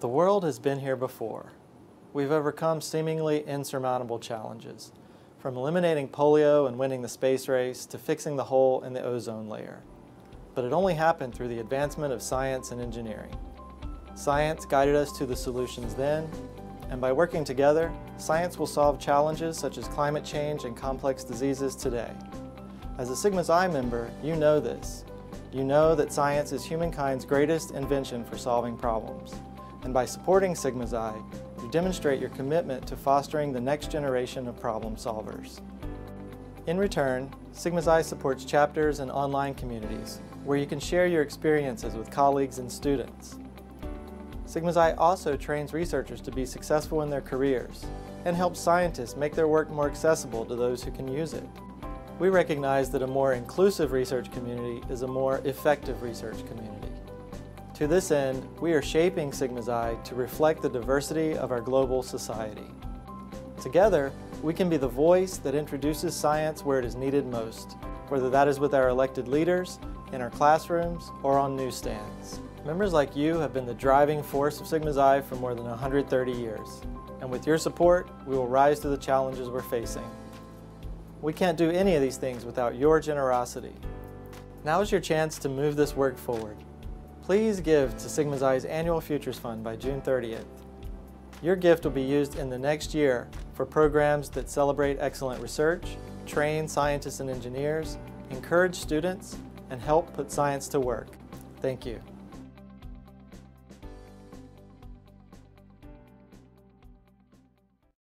The world has been here before. We've overcome seemingly insurmountable challenges, from eliminating polio and winning the space race to fixing the hole in the ozone layer. But it only happened through the advancement of science and engineering. Science guided us to the solutions then, and by working together, science will solve challenges such as climate change and complex diseases today. As a Sigma Xi member, you know this. You know that science is humankind's greatest invention for solving problems. And by supporting Sigma Xi, you demonstrate your commitment to fostering the next generation of problem solvers. In return, Sigma Xi supports chapters and online communities where you can share your experiences with colleagues and students. Sigma Xi also trains researchers to be successful in their careers and helps scientists make their work more accessible to those who can use it. We recognize that a more inclusive research community is a more effective research community. To this end, we are shaping Sigma Xi to reflect the diversity of our global society. Together, we can be the voice that introduces science where it is needed most, whether that is with our elected leaders, in our classrooms, or on newsstands. Members like you have been the driving force of Sigma Xi for more than 130 years, and with your support, we will rise to the challenges we're facing. We can't do any of these things without your generosity. Now is your chance to move this work forward. Please give to Sigma Xi's annual Futures Fund by June 30th. Your gift will be used in the next year for programs that celebrate excellent research, train scientists and engineers, encourage students, and help put science to work. Thank you.